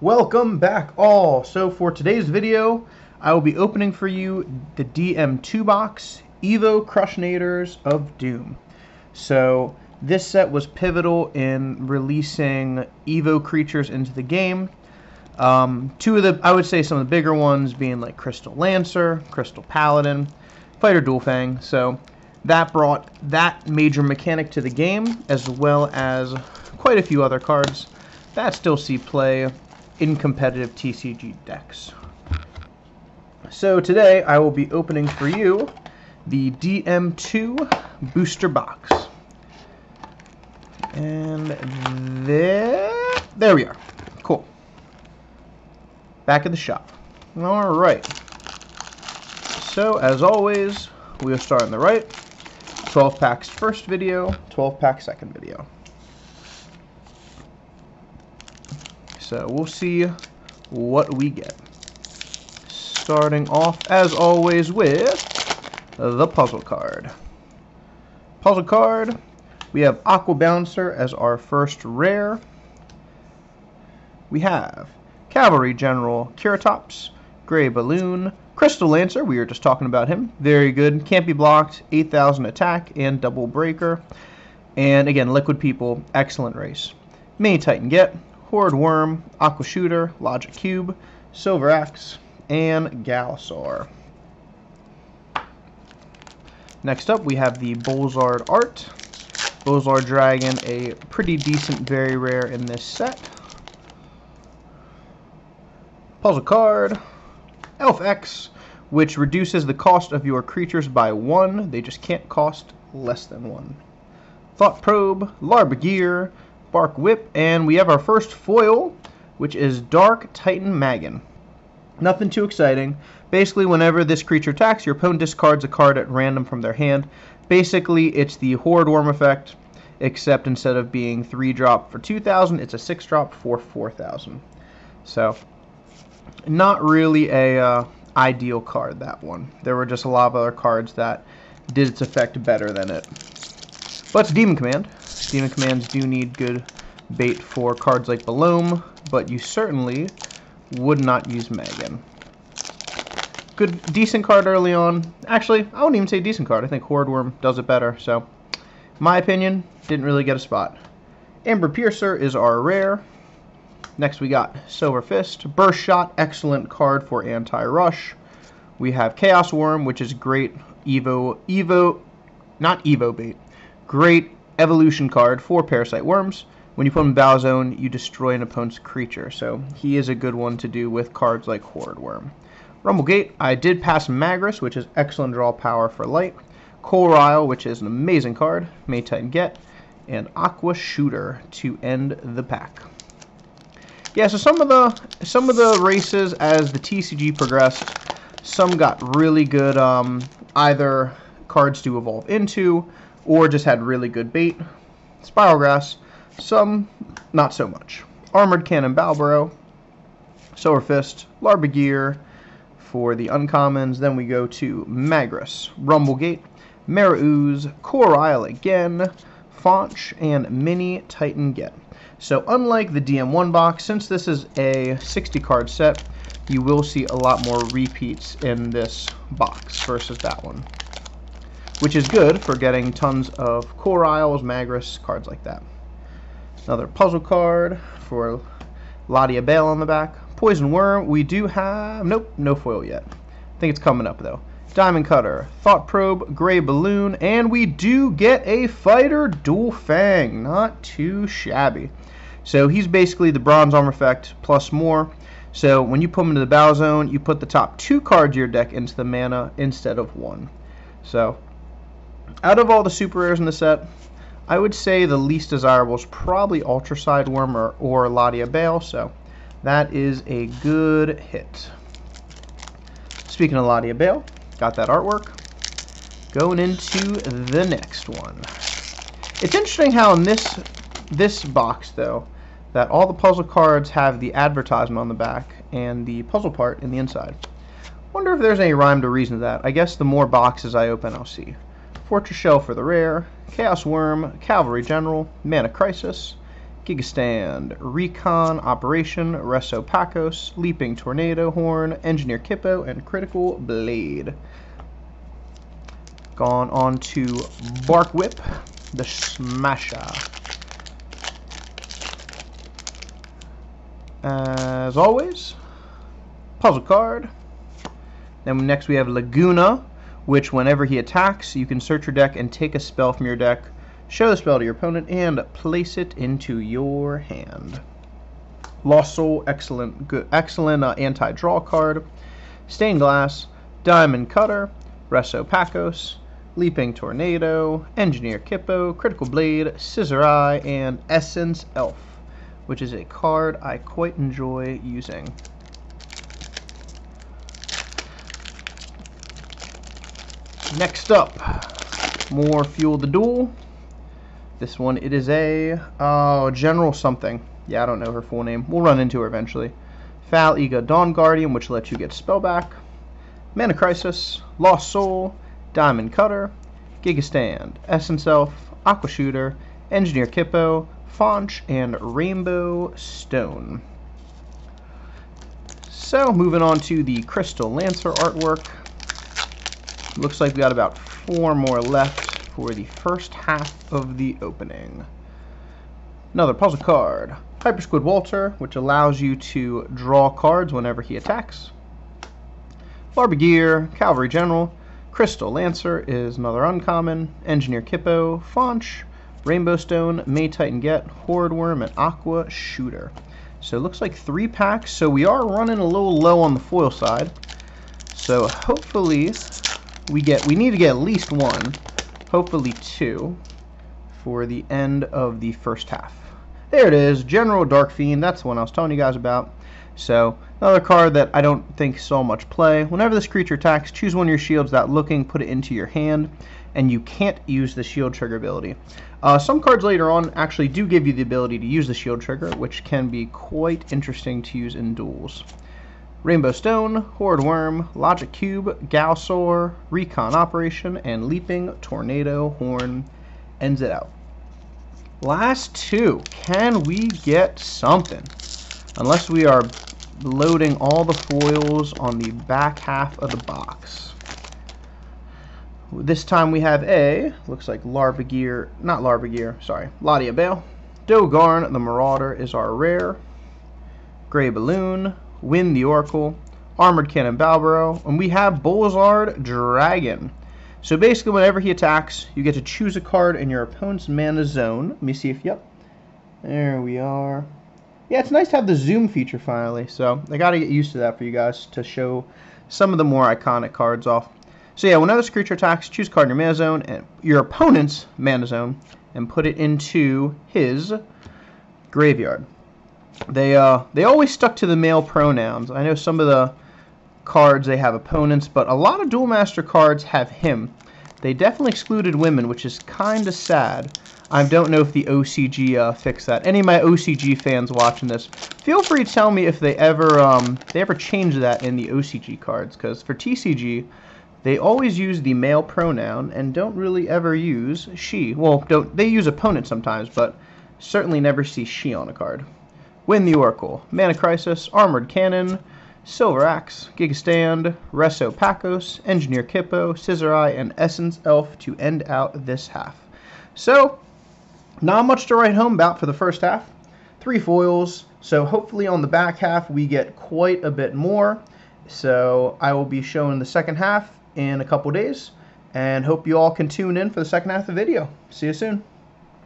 Welcome back all. So for today's video, I will be opening for you the DM2 box Evo Crushinators of Doom. So this set was pivotal in releasing Evo creatures into the game. Um, two of the, I would say some of the bigger ones being like Crystal Lancer, Crystal Paladin, Fighter Dual Fang. So that brought that major mechanic to the game, as well as quite a few other cards that still see play in competitive TCG decks. So today I will be opening for you the DM2 booster box. And there, there we are. Cool. Back at the shop. All right. So as always, we'll start on the right. 12 packs first video, 12 pack second video. So we'll see what we get. Starting off, as always, with the puzzle card. Puzzle card, we have Aqua Bouncer as our first rare. We have Cavalry General Curatops, Gray Balloon, Crystal Lancer, we were just talking about him. Very good. Can't be blocked, 8,000 attack, and double breaker. And again, Liquid People, excellent race. Mini Titan Gett, Horrid Worm, Aqua Shooter, Logic Cube, Silver Axe, and Galsaur. Next up, we have the Bolzard Art. Bolzard Dragon, a pretty decent, very rare in this set. Puzzle card, Elf X, which reduces the cost of your creatures by one. They just can't cost less than one. Thought Probe, Larba Geer, Bark Whip, and we have our first foil, which is Dark Titan Maginn. Nothing too exciting. Basically, whenever this creature attacks, your opponent discards a card at random from their hand. Basically, it's the Horrid Worm effect, except instead of being 3 drop for 2,000, it's a 6 drop for 4,000. So, not really a uh, ideal card, that one. There were just a lot of other cards that did its effect better than it. But it's Demon Command, Demon Commands do need good bait for cards like Ballom, but you certainly would not use Maginn. Good, decent card early on. Actually, I wouldn't even say decent card. I think Horrid Worm does it better, so my opinion, didn't really get a spot. Amber Piercer is our rare. Next we got Silver Fist. Burst Shot, excellent card for anti-rush. We have Chaos Worm, which is great Evo, Evo, not Evo bait. Great evolution card for Parasite Worms. When you put him in Battle Zone, you destroy an opponent's creature. So he is a good one to do with cards like Horrid Worm. Rumblegate, I did pass Magris, which is excellent draw power for light. Corile, which is an amazing card. May Titan Get. And Aqua Shooter to end the pack. Yeah, so some of the some of the races as the TCG progressed, some got really good um, either cards to evolve into, or just had really good bait. Spiralgrass, some not so much. Armored Cannon Balbaro, Silver Fist, Larba Geer for the uncommons. Then we go to Magris, Rumblegate, Marauz, Corile again, Fonch, and Mini Titan Gett. So unlike the DM1 box, since this is a 60 card set, you will see a lot more repeats in this box versus that one which is good for getting tons of Core Corals, Magris, cards like that. Another puzzle card for Ladia Bale on the back. Poison Worm, we do have, nope, no foil yet. I think it's coming up though. Diamond Cutter, Thought Probe, Gray Balloon, and we do get a Fighter Dual Fang. Not too shabby. So he's basically the Bronze Armor effect plus more. So when you put him into the Battle Zone, you put the top two cards of your deck into the mana instead of one. So out of all the super rares in the set, I would say the least desirable is probably Ultracide Worm or, or Ladia Bale, so that is a good hit. Speaking of Ladia Bale, got that artwork. Going into the next one. It's interesting how in this this box, though, that all the puzzle cards have the advertisement on the back and the puzzle part in the inside. Wonder if there's any rhyme to reason to that. I guess the more boxes I open, I'll see. Fortress Shell for the rare, Chaos Worm, Cavalry General, Mana Crisis, Gigastand, Recon, Operation, Resto Pacos, Leaping Tornado Horn, Engineer Kipo, and Critical Blade. Gone on to Bark Whip, the Smasher. As always, puzzle card. Then next we have Laguna, which whenever he attacks, you can search your deck and take a spell from your deck, show the spell to your opponent, and place it into your hand. Lost Soul, excellent, good, excellent uh, anti-draw card. Stained Glass, Diamond Cutter, Resto Pacos, Leaping Tornado, Engineer Kipo, Critical Blade, Scissor Eye, and Essence Elf which is a card I quite enjoy using. Next up, more Fuel the Duel. This one, it is a uh, General something. Yeah, I don't know her full name. We'll run into her eventually. Phal Eega Dawn Guardian, which lets you get spell back. Mana Crisis, Lost Soul, Diamond Cutter, Gigastand, Essence Elf, Aqua Shooter, Engineer Kipo, Fonch, and Rainbow Stone. So, moving on to the Crystal Lancer artwork. Looks like we got about four more left for the first half of the opening. Another puzzle card. Hyper Squid Walter, which allows you to draw cards whenever he attacks. Barbagear, Cavalry General, Crystal Lancer is another uncommon, Engineer Kipo, Fonch, Rainbow Stone, May Titan Gett, Horrid Worm, and Aqua Shooter. So it looks like three packs. So we are running a little low on the foil side. So hopefully we get, we need to get at least one, hopefully two, for the end of the first half. There it is, General Dark Fiend. That's the one I was telling you guys about. So, another card that I don't think saw much play. Whenever this creature attacks, choose one of your shields without looking, put it into your hand, and you can't use the shield trigger ability. Uh, some cards later on actually do give you the ability to use the shield trigger, which can be quite interesting to use in duels. Rainbow Stone, Horrid Worm, Logic Cube, Galsaur, Recon Operation, and Leaping Tornado Horn ends it out. Last two. Can we get something? Unless we are loading all the foils on the back half of the box. This time we have a, looks like Larba Geer, not Larba Geer, sorry, Ladia Bale. Dogarn the Marauder is our rare. Gray Balloon, Win the Oracle, Armored Cannon Balbaro, and we have Bolzard Dragon. So basically, whenever he attacks, you get to choose a card in your opponent's mana zone. Let me see if, yep, there we are. Yeah, it's nice to have the zoom feature finally, so I gotta get used to that for you guys to show some of the more iconic cards off. So yeah, whenever this creature attacks, choose card in your mana zone and your opponent's mana zone and put it into his graveyard. They uh they always stuck to the male pronouns. I know some of the cards they have opponents, but a lot of Duel Master cards have him. They definitely excluded women, which is kind of sad. I don't know if the OCG uh, fixed that. Any of my OCG fans watching this, feel free to tell me if they ever um, they ever changed that in the OCG cards. Because for TCG, they always use the male pronoun and don't really ever use she. Well, don't they use opponent sometimes, but certainly never see she on a card. Win the Oracle, Mana Crisis, Armored Cannon, Silver Axe, Gigastand, Resto Pacos, Engineer Kipo, Scissor Eye, and Essence Elf to end out this half. So, not much to write home about for the first half. Three foils, so hopefully on the back half we get quite a bit more. So I will be showing the second half in a couple days and hope you all can tune in for the second half of the video. See you soon.